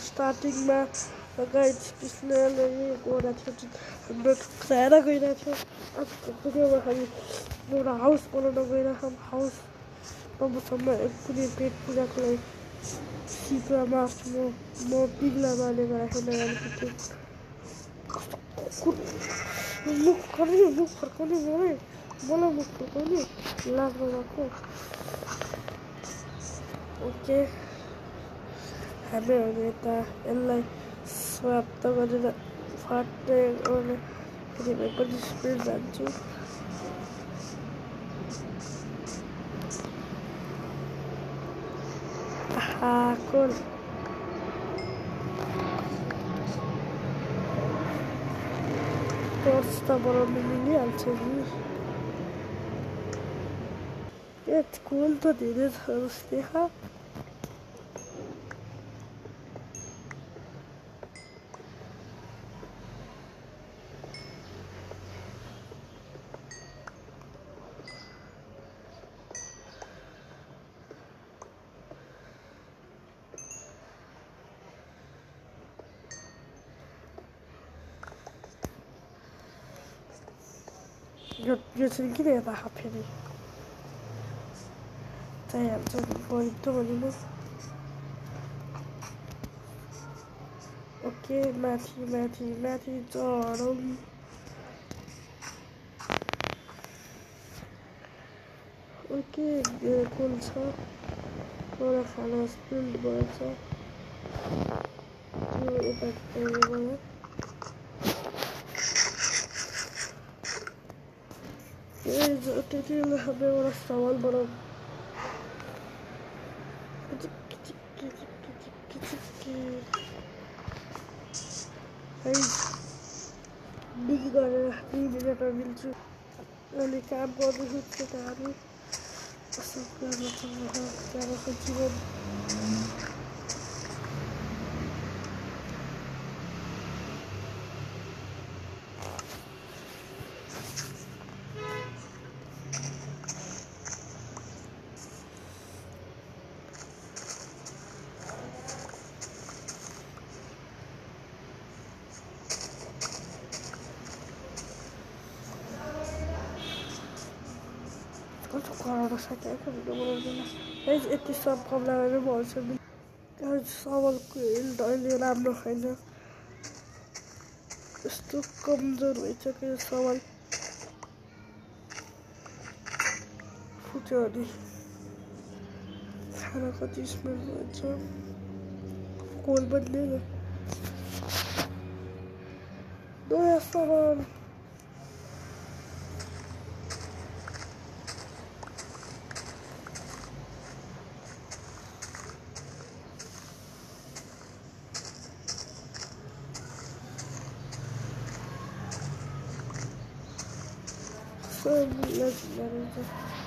स्टार्टिङमा guys कृष्णले गरेको छ हाम्रो ठुक्राएर गइरहेको छ आजको भिडियोमा हामी एउटा हाउस बनाउन गइरहेछौँ हाउस अबसम्म कुनै पेट पूजाको लागि सिप्रा मार्छु म म पिग्ला मार्ने गराएको अलिकति मुख फर्काउने मुख फर्काउने मलाई मलाई मुख फर्काउने लाग्नु Porque a Leoneta, ela só agora na parte agora que ele vai poder desprezar de Ah, cor. Nossa, tá morando no milhão, você viu? छ जस्तै यो यो चाहिँ किन यता फेरि चाहिहाल्छ Tagliamo un po' il tono. Ok, matti, matti, matti, tono. أوكي كلتها وأنا خلاص بلبغتها وبعد أيضا إذا أتيتي محبي ورا الصوال برضه बिजीबाट मिल्छु अनि काम गर्न त्यहाँको जीवन تقرر شكاكم لمرضنا إذ اتصال قبل أن يمعزم جهاز صعب الدعيل يلعب لخينا استقم ذرويتك الصعب فتاني حلقة اسم الواتساب قول بدلنا دنيا الصبر Baju.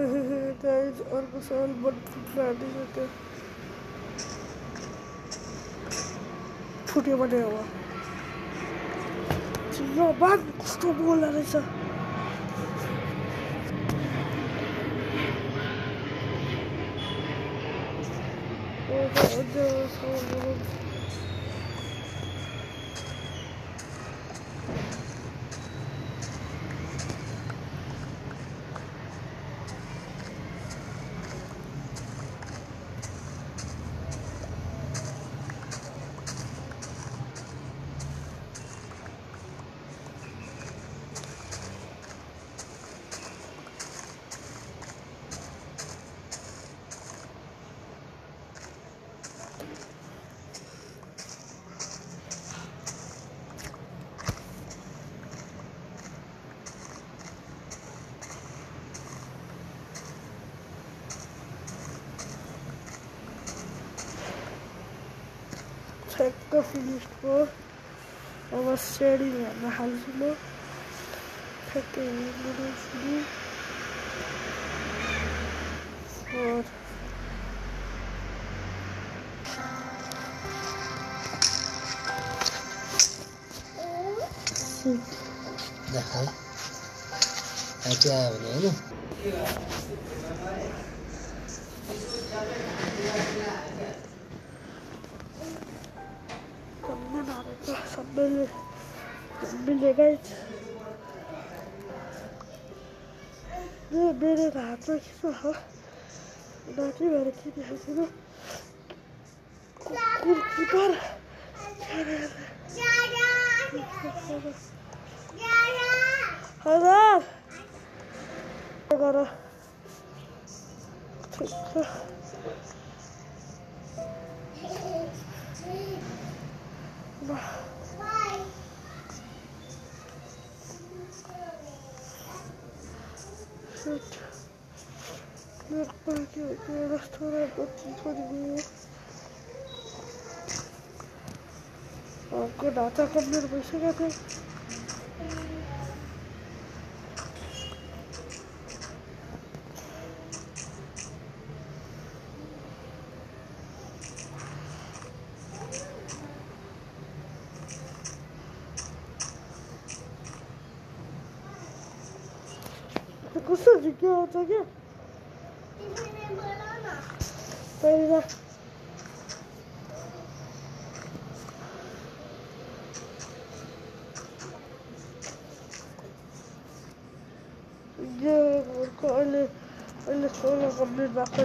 टाइज और बसोल बट फुटराटी होते फुटे बने हुआ। चलो बाद कुछ तो बोल रहे सर। Oh, God, तो हुन्छ हुन्छ ठ्याक्क फिनिस भयो अब सेडिङ हेर्न थाल्छु म ठ्याक्कै हेर्नु सुरु फोर देखा आइटी आयो भने होइन सबले मारेको सबैले सबैले गाइड यो मेरो त हातमा के छ हो छु कुकुर किपर हजार गर ресторан очень ходим. А куда так обнаружился? تجي طيب ده جيب الكل اللي تقول قبل الباقي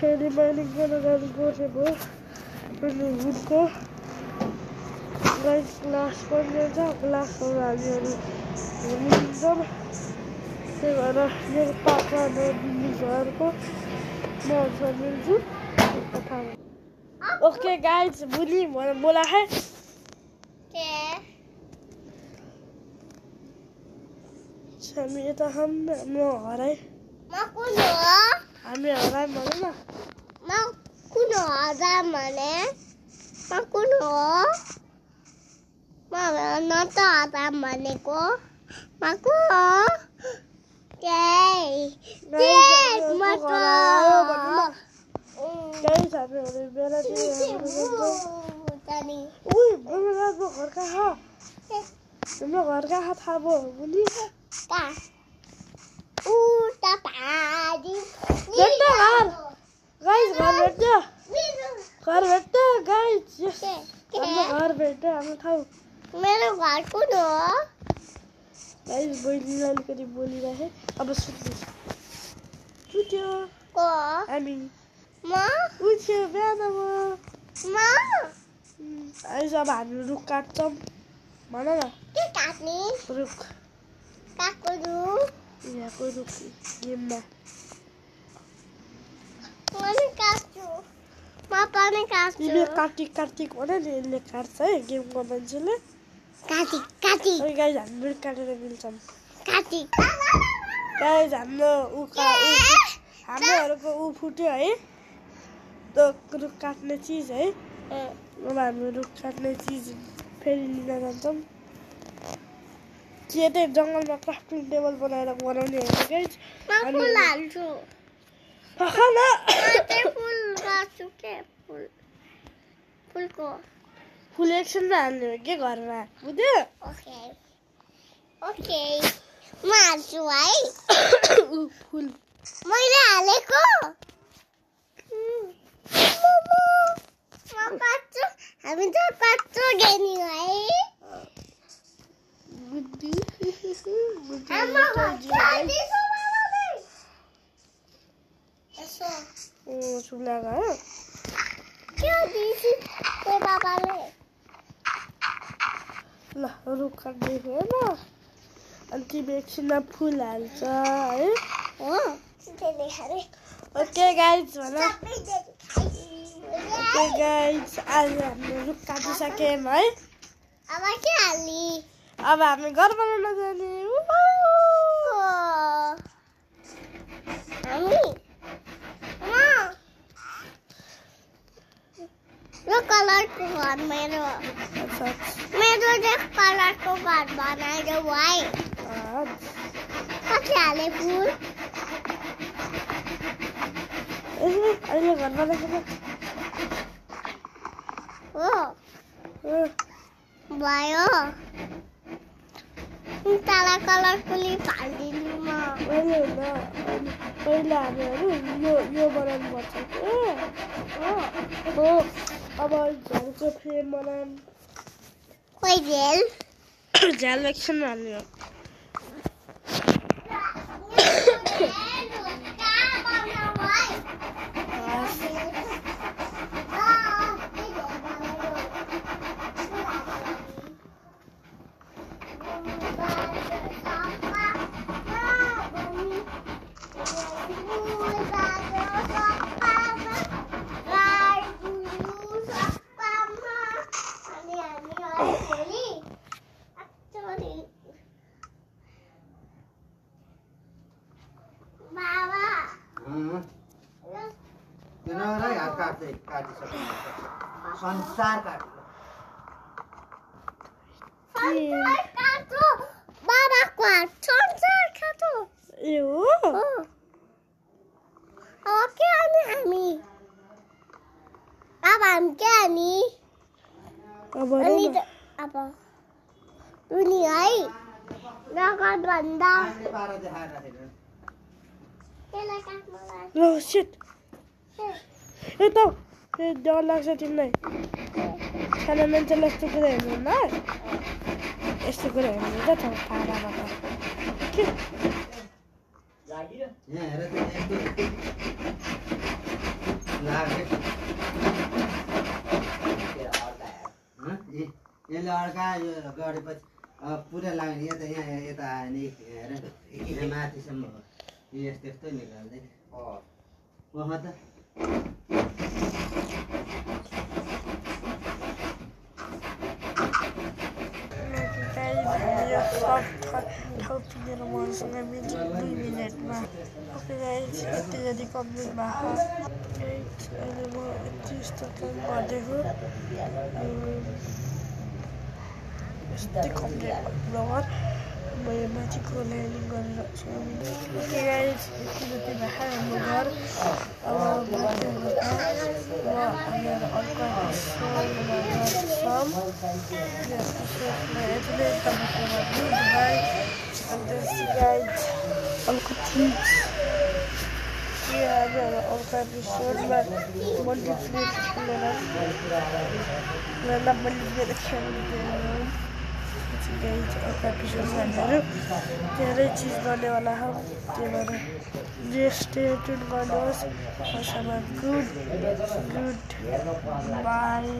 كلمة اللي قلنا نقول نقول نقول ल्याउँछ ग्लासहरू हामीहरू हेर्नु त्यही भएर मेरो पापा र दिदी घरको म मिल्छु ओके गाइस बुझी बोला है हामी यता हम म हराएँ हामी हरायौँ भनौँ न म कुन भने कुन हो म न त को हो हाम्रो राम्रो घर कहाँ घर थाहा का पारी भेट्छ घर गाइस घर भेट्छ घर भेट्छ गाइस घर ठाउँ मेरो घर कुन हो गाइस बहिनीलाई अलिकति बोलिरहे अब सुत्नु सुत्यो हामी म। उठ्यो बिहान म। अहिले अब हामी रुख काट्छौँ भन न? के काट्ने? रुख काकुरु यहाँको रुख गेममा काट्छु म। पनि काट्छु कार्तिक कार्तिक भन नि यसले काट्छ है? गेमको मान्छेले काटी काटी अनि गाइस हामी रुख काटेर मिल्छौँ काटी गाइस हाम्रो ऊ हाम्रोहरूको ऊ फुट्यो है त्यो रुख काट्ने चिज है अब हामी रुख काट्ने चिज फेरि लिन जान्छौँ के त्यही जङ्गलमा क्राफ्टिङ टेबल बनाएर बनाउने होइन गाइस हाल्छु चाहिँ के फुल फुलको फुल एकछिनमा हाल्ने हो के घरमा बुझ्यो ओके ओके म हाल्छु है ऊ फुल मैले हालेको हामी त काट्छु गेनी है बुद्धि चुला गयो त्यो बाबाले ल रुख काट्दै होइन अनि तिमी एकछिनमा फुल हाल्छ है ओके गाइज भन ओके गाइज आज हामीले रुख काटिसक्यौँ है अब के हाली अब हामी घर बनाउन जाने उहु। हामी यो कलरको घर मेरो मेरो चाहिँ कलरको घर बनाएर भाइ। कति हाले फुल अहिले घर बनाएको हो भयो तल कलरको लिप हालिदिनु म अहिले होइन अहिले पहिला हामीहरू यो यो बनाउनु पर्छ हो Aber sonst so viel man dann. Cool. Sehr lecker, Mann. काट्दै काटिसक्नु संसार काट्नु ए हो। के हाल्ने हामी? अब हामी के अनि अब रुनी है रगत भन्दा आफूले पारा देखाएर तिमीलाई सानो मान्छेलाई यस्तो कुरा हेर्नुहुन्न यस्तो कुरा हेर्नु त थाहा पाराबाट के यहाँ हेर त यस्तो लाग्यो हँ? ए- यसले अड्कायो यो गरेपछि पुरा लाग्यो यता यहाँ यता आयो नि हेर माथिसम्म यस्तो यस्तो निकाल्दै त যদি কমপ্লিট না complete blower ويماتي كلها لكن كذلك كذا تبع حالة مجار أو بطل غطاء وأمير أبقى الصوم ومجار الصوم أشوف ما يتبع طبق المدين دبي أدرس قاعد القطيب فيها أمير أبقى الصوم مولد فليت حلنا لما اللي بدأت شغل بينهم धेरै चिज गर्नेवाला हो त्यही भएर रेस्टेटिट गर्नुहोस् गुड गुड बाई